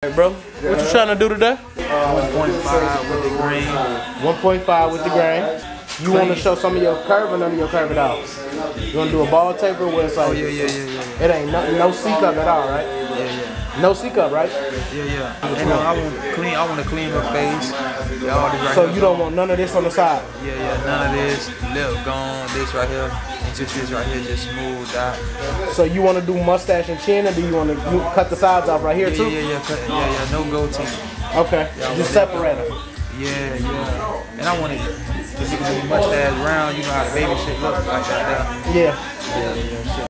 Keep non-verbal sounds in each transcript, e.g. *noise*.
Hey, bro, what you trying to do today? 1.5 with the green. 1.5 with the grain. You want to show some of your curve or none of your curve at all? You want to do a bald taper where it's like, Oh, yeah, yeah, yeah, yeah, it ain't no, no C cup at all, right? yeah, yeah, No C cup, right? yeah, yeah. And uh, I want clean. I want to clean my face. Yeah, right So you don't want none of this on the side. Yeah, yeah. None of this. Lip gone. This right here. And just this right here, just smooth out. So you want to do mustache and chin, or do you want to cut the sides off right here Yeah, too? yeah, yeah, yeah. Cut, yeah, yeah. No goatee. Okay, just separate them. Yeah, yeah. And I want it. Can do mustache round, you know how the baby shit look like that. Yeah. Yeah, yeah, yeah. Shit.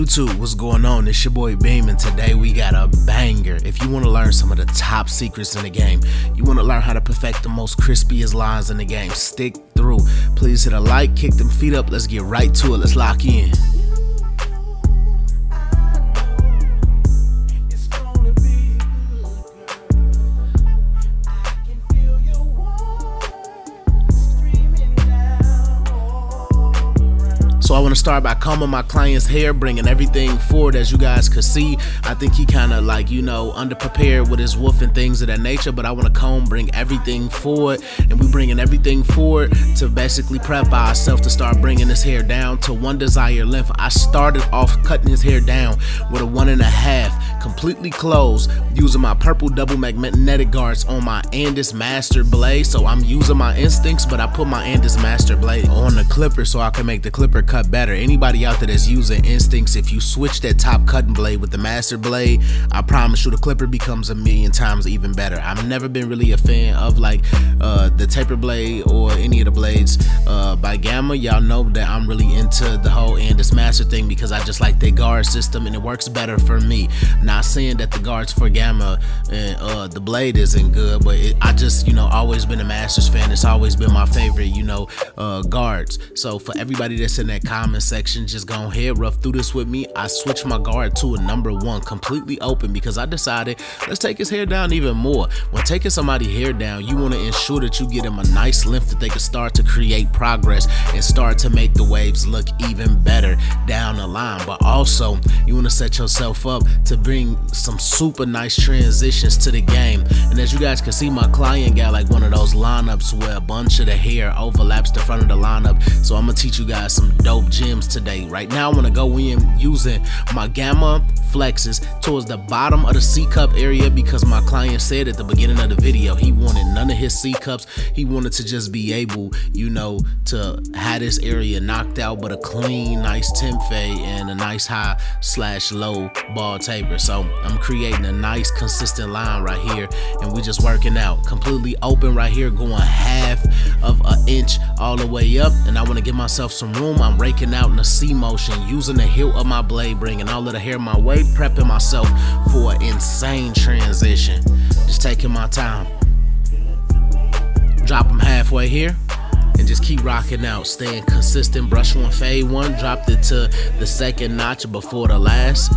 YouTube, what's going on? It's your boy Beam, and today we got a banger. If you want to learn some of the top secrets in the game, you want to learn how to perfect the most crispiest lines in the game, stick through. Please hit a like, kick them feet up. Let's get right to it. Let's lock in. Start by combing my client's hair, bringing everything forward. As you guys could see, I think he kind of like you know underprepared with his woof and things of that nature. But I want to comb, bring everything forward, and we bringing everything forward to basically prep ourselves to start bringing his hair down to one desired length. I started off cutting his hair down with a one and a half, completely closed, using my purple double magnetic guards on my Andis Master blade. So I'm using my instincts, but I put my Andis Master blade on the clipper so I can make the clipper cut better. Anybody out there that's using instincts, if you switch that top cutting blade with the master blade, I promise you the clipper becomes a million times even better. I've never been really a fan of like uh, the taper blade or any of the blades uh, by Gamma. Y'all know that I'm really into the whole Andis Master thing because I just like their guard system and it works better for me. Not saying that the guards for Gamma and uh, the blade isn't good, but it, I just you know always been a Masters fan. It's always been my favorite, you know, uh, guards. So for everybody that's in that comment section, just go ahead, rough through this with me. I switched my guard to a number one, completely open, because I decided let's take his hair down even more. When taking somebody hair down, you want to ensure that you get them a nice length that they can start to create progress and start to make the waves look even better down the line. But also, you want to set yourself up to bring some super nice transitions to the game. And as you guys can see, my client got like one of those lineups where a bunch of the hair overlaps the front of the lineup. So I'm gonna teach you guys some dope gems today. Right now, I want to go in using my Gamma flexes towards the bottom of the C cup area because my client said at the beginning of the video he wanted none of his C cups. He wanted to just be able, you know, to have this area knocked out, but a clean, nice temp fade and a nice high slash low bald taper. So I'm creating a nice consistent line right here, and we're just working out completely open right here, going half of an inch all the way up. And I want to give myself some room. I'm raking out in a C motion, using the hilt of my blade, bringing all of the hair my way, prepping myself for an insane transition. Just taking my time. Drop them halfway here and just keep rocking out, staying consistent. Brush one, fade one, dropped it to the second notch before the last.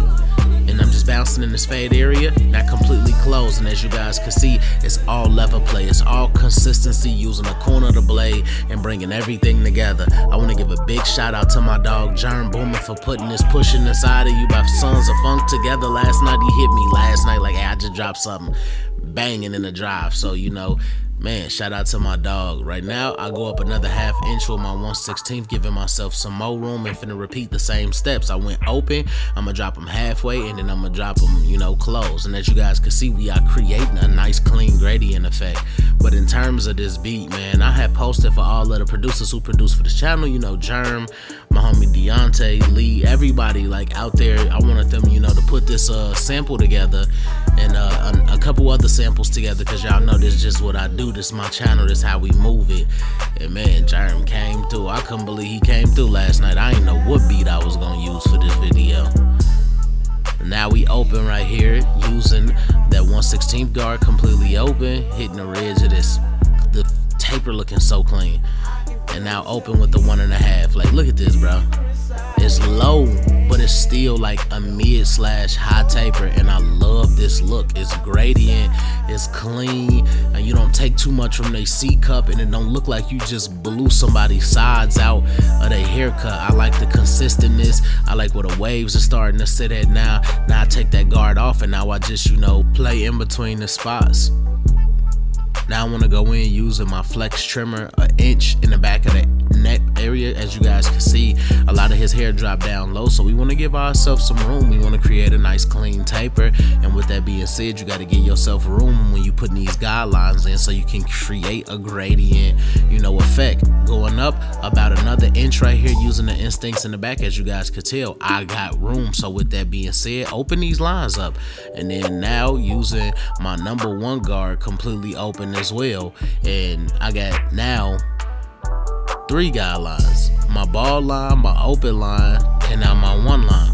And I'm just bouncing in this fade area, not completely closed. And as you guys can see, it's all level play. It's all consistency using the corner of the blade and bringing everything together. I want to give a big shout out to my dog Germ Boomer for putting this pushing inside of you by Sons of Funk together last night. He hit me last night like, hey, I just dropped something banging in the drive. So, you know, Man, shout out to my dog. Right now, I go up another half inch with my 116th, giving myself some more room and finna repeat the same steps. I went open, I'm gonna drop them halfway, and then I'm gonna drop them, you know, close. And as you guys can see, we are creating a nice clean gradient effect. But in terms of this beat, man, I had posted for all of the producers who produce for this channel, you know, Germ, my homie Deontay, Lee, everybody like out there. I wanted them, you know, to put this uh, sample together and uh, a, a couple other samples together because y'all know this is just what I do. This is my channel. This how we move it. And man, Germ came through. I couldn't believe he came through last night. I didn't know what beat I was gonna use for this video. Now we open right here using that 116th guard completely open, hitting the ridge of this, the taper looking so clean. And now open with the one and a half. Like, look at this, bro. It's low, but it's still like a mid slash high taper, and I love this look. It's gradient, it's clean, and you don't take too much from their C cup, and it don't look like you just blew somebody's sides out of their haircut. I like the consistentness. I like where the waves are starting to sit at now. Now I take that guard off, and now I just you know play in between the spots. Now I want to go in using my flex trimmer, an inch in the back of the neck area. As you guys can see, his hair drop down low. So we want to give ourselves some room. We want to create a nice clean taper. And with that being said, you got to give yourself room when you putting these guidelines in so you can create a gradient, you know, effect. Going up about another inch right here using the instincts in the back. As you guys could tell, I got room. So with that being said, open these lines up. And then now using my number one guard completely open as well. And I got now three guidelines my bald line, my open line, and now my one line.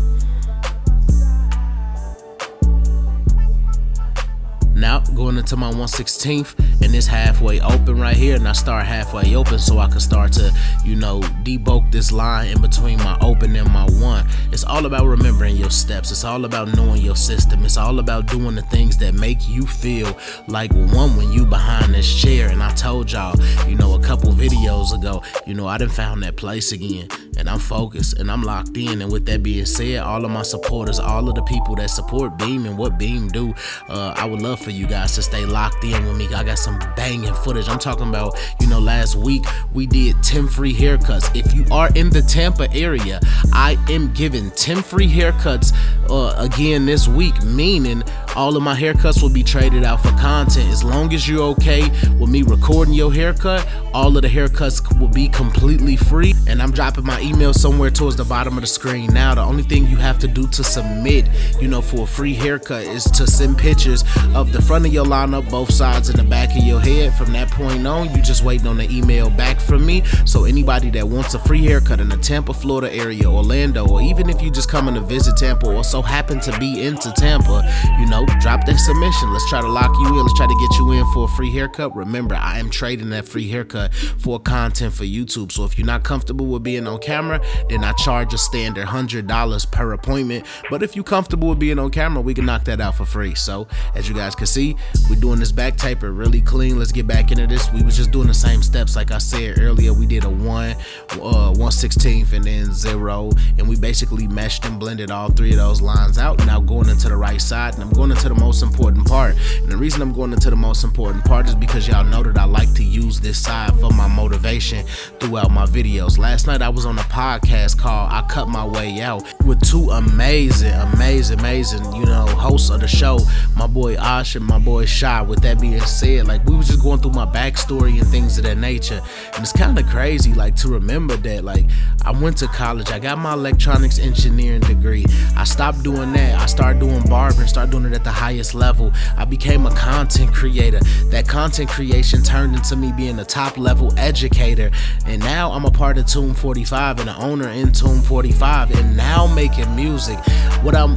Into my 116th and it's halfway open right here and I start halfway open so I can start to, you know, debulk this line in between my open and my one. It's all about remembering your steps. It's all about knowing your system. It's all about doing the things that make you feel like one when you behind this chair. And I told y'all, you know, a couple videos ago, you know, I done found that place again and I'm focused and I'm locked in. And with that being said, all of my supporters, all of the people that support Beam and what Beam do, uh, I would love for you guys to stay locked in with me. I got some banging footage. I'm talking about, you know, last week we did 10 free haircuts. If you are in the Tampa area, I am giving 10 free haircuts uh, again this week, meaning all of my haircuts will be traded out for content. As long as you're okay with me recording your haircut, all of the haircuts will be completely free. And I'm dropping my email somewhere towards the bottom of the screen now. The only thing you have to do to submit, you know, for a free haircut is to send pictures of the front of your lineup, both sides and the back of your head. From that point on, you just waiting on the email back from me. So anybody that wants a free haircut in the Tampa, Florida area, Orlando, or even if you just coming to visit Tampa or so happen to be into Tampa, you know, drop that submission. Let's try to lock you in. Let's try to get you in for a free haircut. Remember, I am trading that free haircut for content for YouTube. So if you're not comfortable with being on camera, then I charge a standard $100 per appointment. But if you're comfortable with being on camera, we can knock that out for free. So as you guys can see, we're doing this back taper really clean. Let's get back into this. We was just doing the same steps. Like I said earlier, we did a one, uh, 116th and then zero. And we basically meshed and blended all three of those lines out. Now going into the right side and I'm going into the most important part. And the reason I'm going into the most important part is because y'all know that I like to use this side for my motivation throughout my videos. Last night I was on a podcast called I Cut My Way Out with two amazing, amazing, amazing, you know, hosts of the show, my boy Ash and my boy Shy. With that being said, like we was just going through my backstory and things of that nature. And it's kind of crazy, like to remember that, like I went to college, I got my electronics engineering degree. I stopped doing that. I started doing barbering, started doing it at the highest level. I became a content creator. That content creation turned into me being a top level educator. And now I'm a part of Tomb 45 and an owner in Tomb 45 and now making music. What I'm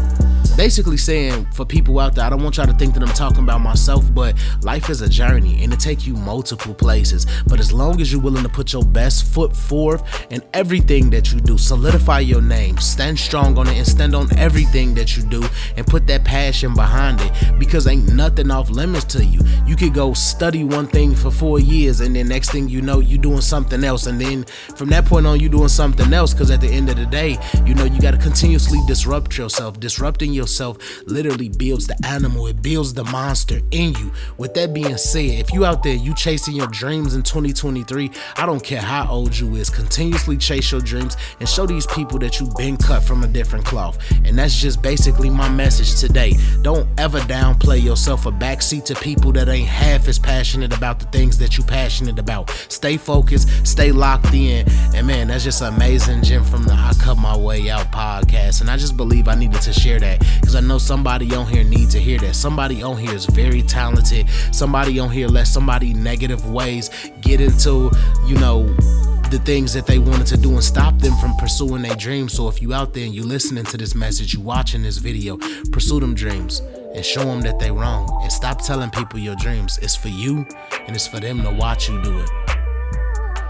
basically saying for people out there, I don't want y'all to think that I'm talking about myself, but life is a journey and it take you multiple places. But as long as you're willing to put your best foot forth in everything that you do, solidify your name, stand strong on it, and stand on everything that you do, and put that passion behind it. Because ain't nothing off limits to you. You could go study one thing for four years, and then next thing you know, you doing something else, and then from that point on, you doing something else. Because at the end of the day, you know you got to continuously disrupt yourself. Disrupting yourself literally builds the animal. It builds the monster in you. With that being said, if you out there, you chasing your dreams in 2023, I don't care how old you is, continuously chase your dreams and show these people that you've been cut from a different cloth. And that's just basically my message today. Don't ever downplay yourself a backseat to people that ain't half as passionate about the things that you passionate about. Stay focused, stay locked in. And man, that's just amazing gem from the I Cut My Way Out podcast. And I just believe I needed to share that because I know somebody on here needs to hear that. Somebody on here is very talented. Somebody on here let somebody negative ways get into, you know, the things that they wanted to do and stop them from pursuing their dreams. So if you out there and you listening to this message, you watching this video, pursue them dreams and show them that they wrong and stop telling people your dreams. It's for you and it's for them to watch you do it.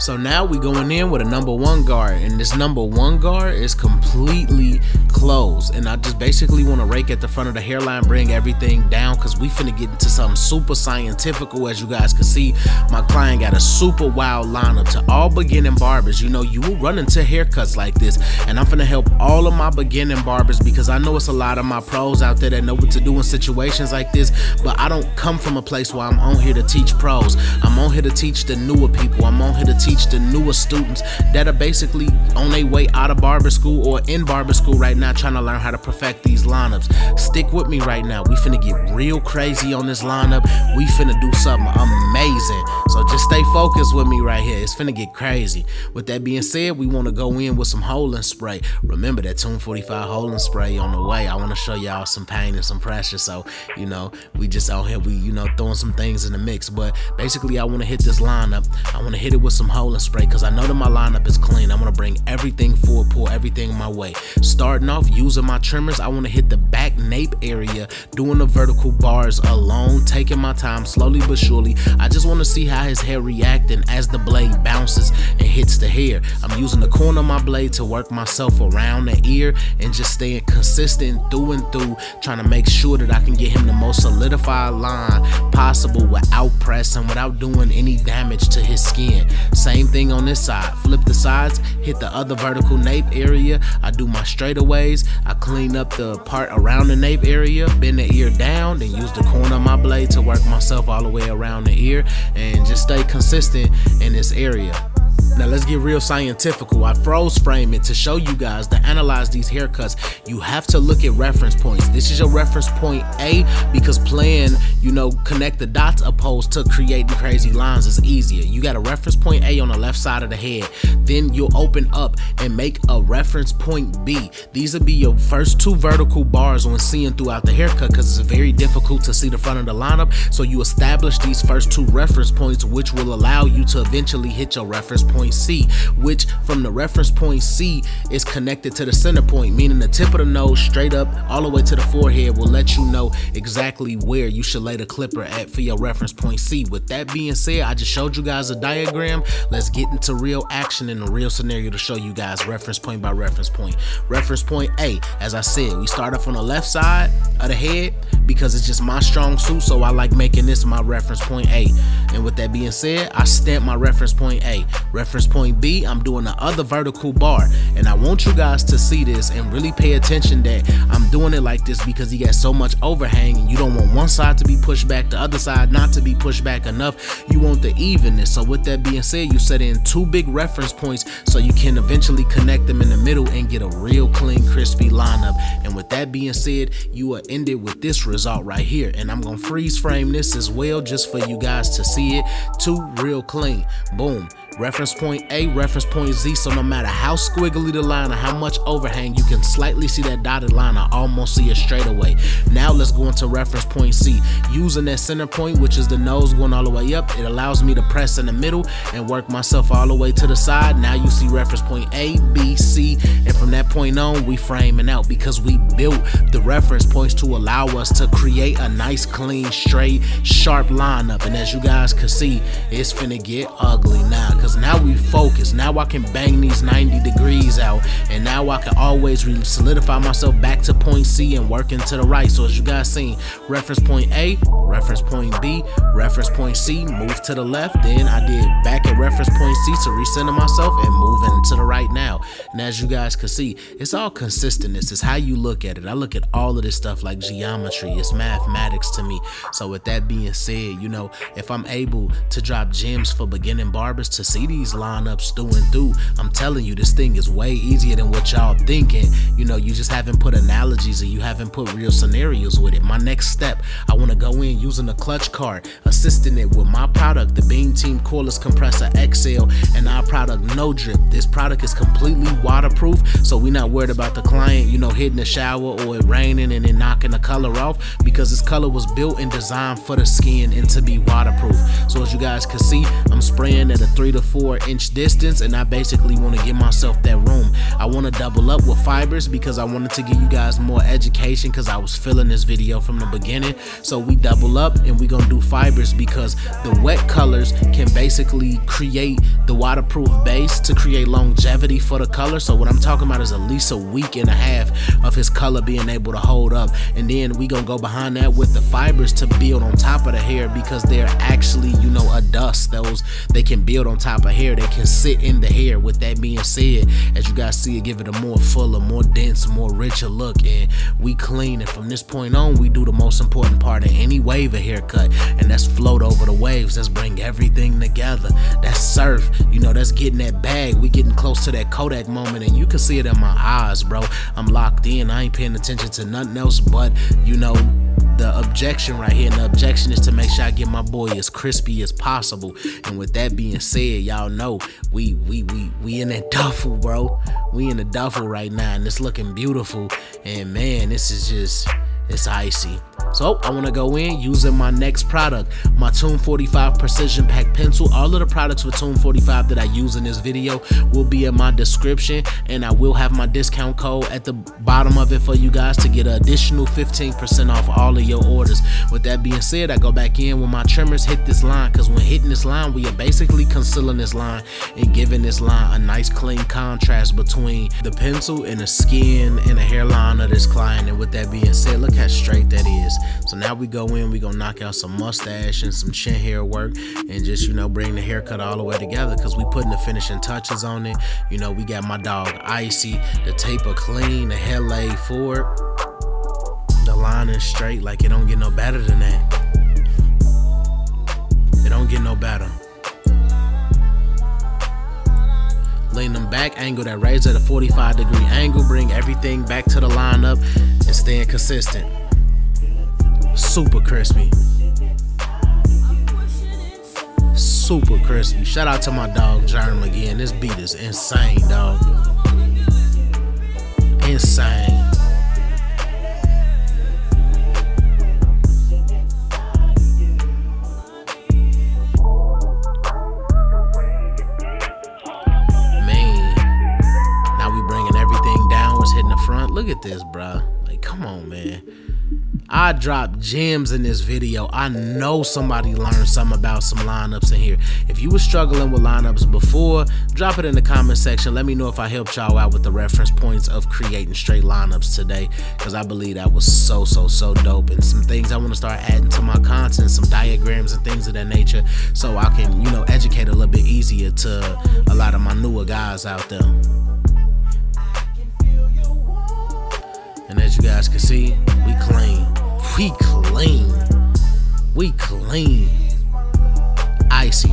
So now we going in with a number one guard, and this number one guard is completely closed. And I just basically want to rake at the front of the hairline, bring everything down, cause we finna get into something super scientifical. As you guys can see, my client got a super wild lineup to all beginning barbers. You know, you will run into haircuts like this, and I'm finna help all of my beginning barbers because I know it's a lot of my pros out there that know what to do in situations like this. But I don't come from a place where I'm on here to teach pros. I'm on here to teach the newer people. I'm on here to teach the newer students that are basically on their way out of barber school or in barber school right now trying to learn how to perfect these lineups. Stick with me right now. We finna get real crazy on this lineup. We finna do something amazing. So just stay focused with me right here. It's finna get crazy. With that being said, we wanna go in with some holding spray. Remember that Tomb 45 holding spray on the way. I wanna show y'all some pain and some pressure. So, you know, we just out here, we, you know, throwing some things in the mix. But basically, I wanna hit this lineup. I wanna hit it with some holding spray because I know that my lineup is clean. I wanna bring everything forward, pull everything my way. Starting off using my trimmers, I wanna hit the back nape area, doing the vertical bars alone, taking my time slowly but surely. I just wanna see how his hair reacting as the blade bounces and hits the hair. I'm using the corner of my blade to work myself around the ear and just staying consistent through and through, trying to make sure that I can get him the most solidified line possible without pressing, without doing any damage to his skin. Same thing on this side. Flip the sides, hit the other vertical nape area. I do my straightaways. I clean up the part around the nape area, bend the ear down, then use the corner of my blade to work myself all the way around the ear and just stay consistent in this area. Now let's get real scientifical. I froze frame it to show you guys to analyze these haircuts. You have to look at reference points. This is your reference point A because playing, you know, connect the dots opposed to creating crazy lines is easier. You got a reference point A on the left side of the head. Then you'll open up and make a reference point B. These will be your first two vertical bars when seeing throughout the haircut because it's very difficult to see the front of the lineup. So you establish these first two reference points, which will allow you to eventually hit your reference point point C, which from the reference point C is connected to the center point, meaning the tip of the nose straight up all the way to the forehead will let you know exactly where you should lay the clipper at for your reference point C. With that being said, I just showed you guys a diagram. Let's get into real action in a real scenario to show you guys reference point by reference point. Reference point A, as I said, we start off on the left side of the head because it's just my strong suit, so I like making this my reference point A. And with that being said, I stamp my reference point A. Reference reference point B, I'm doing the other vertical bar. And I want you guys to see this and really pay attention that I'm doing it like this because he got so much overhang and you don't want one side to be pushed back, the other side not to be pushed back enough. You want the evenness. So with that being said, you set in two big reference points so you can eventually connect them in the middle and get a real clean, crispy lineup. And with that being said, you are ended with this result right here. And I'm gonna freeze frame this as well just for you guys to see it. Two real clean. Boom reference point A, reference point Z. So no matter how squiggly the line or how much overhang, you can slightly see that dotted line I almost see it straight away. Now let's go into reference point C. Using that center point, which is the nose going all the way up, it allows me to press in the middle and work myself all the way to the side. Now you see reference point A, B, C, and from that point on, we framing out because we built the reference points to allow us to create a nice, clean, straight, sharp lineup. And as you guys can see, it's finna get ugly now Cause now we focus. Now I can bang these 90 degrees out. And now I can always solidify myself back to point C and working to the right. So as you guys seen, reference point A, reference point B, reference point C, move to the left. Then I did back at reference point C to recenter myself and moving to the right now. And as you guys can see, it's all consistent. It's how you look at it. I look at all of this stuff like geometry. It's mathematics to me. So with that being said, you know, if I'm able to drop gems for beginning barbers to see these lineups through and through, I'm telling you, this thing is way easier than what y'all thinking. You know, you just haven't put analogies and you haven't put real scenarios with it. My next step, I want to go in using a clutch card, assisting it with my product, the Beam Team Cordless Compressor XL, and our product No Drip. This product is completely waterproof, so we're not worried about the client, you know, hitting the shower or it raining and then knocking the color off because this color was built and designed for the skin and to be waterproof. So as you guys can see, I'm spraying at a three to to four inch distance and I basically want to give myself that room. I want to double up with fibers because I wanted to give you guys more education because I was feeling this video from the beginning. So we double up and we gonna do fibers because the wet colors can basically create the waterproof base to create longevity for the color. So what I'm talking about is at least a week and a half of his color being able to hold up. And then we gonna go behind that with the fibers to build on top of the hair because they're actually, you know, a dust. Those they can build on top of hair. that can sit in the hair. With that being said, as you guys see it, give it a more fuller, more dense, more richer look. And we clean it from this point on. We do the most important part of any wave of haircut, and that's float over the waves. That's bring everything together. That's surf. You know, that's getting that bag. We getting close to that Kodak moment, and you can see it in my eyes, bro. I'm locked in. I ain't paying attention to nothing else but, you know, the objection right here. And the objection is to make sure I get my boy as crispy as possible. And with that being said, y'all know we we we we in that *laughs* duffel, bro. We in the duffel right now, and it's looking beautiful. And man, this is just it's icy. So I want to go in using my next product, my Tomb 45 Precision Pack Pencil. All of the products for Tomb 45 that I use in this video will be in my description and I will have my discount code at the bottom of it for you guys to get an additional 15% off all of your orders. With that being said, I go back in when my trimmers hit this line because when hitting this line, we are basically concealing this line and giving this line a nice clean contrast between the pencil and the skin and the hairline of this client. And with that being said, look how straight that is. So now we go in, we gonna knock out some mustache and some chin hair work and just, you know, bring the haircut all the way together because we putting the finishing touches on it. You know, we got my dog Icy, the taper clean, the hair laid forward. The line is straight, like it don't get no better than that. It don't get no better. Lean them back, angle that raise at a 45 degree angle, bring everything back to the lineup and staying consistent. Super crispy. Super crispy. Shout out to my dog Germ again. This beat is insane, dog. Insane. This, bro. Like, come on, man. I dropped gems in this video. I know somebody learned something about some lineups in here. If you were struggling with lineups before, drop it in the comment section. Let me know if I helped y'all out with the reference points of creating straight lineups today. Because I believe that was so, so, so dope. And some things I want to start adding to my content, some diagrams and things of that nature. So I can, you know, educate a little bit easier to a lot of my newer guys out there. And as you guys can see, we clean. We clean. We clean. Icy.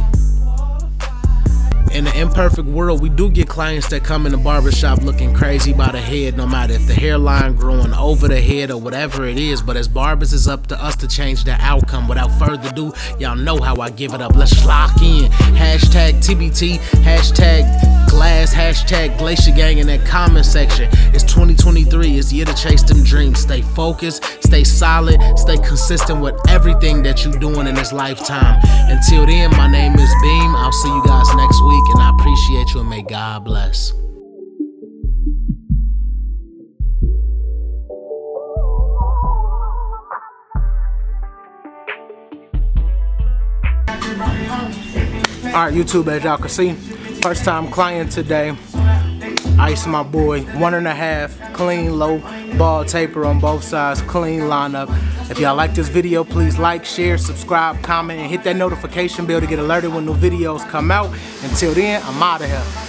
In the imperfect world, we do get clients that come in the barbershop looking crazy by the head, no matter if the hairline growing over the head or whatever it is. But as barbers, it's up to us to change the outcome. Without further ado, y'all know how I give it up. Let's lock in. Hashtag TBT, hashtag glass, hashtag glacier gang in that comment section. It's 2023, it's year to chase them dreams. Stay focused, stay solid, stay consistent with everything that you're doing in this lifetime. Until then, my name is Beam. I'll see you guys next week week, and I appreciate you, and may God bless. All right, YouTube, as y'all can see, first time client today. Ice my boy, one and a half, clean, low bald taper on both sides, clean lineup. If y'all like this video, please like, share, subscribe, comment, and hit that notification bell to get alerted when new videos come out. Until then, I'm out of here.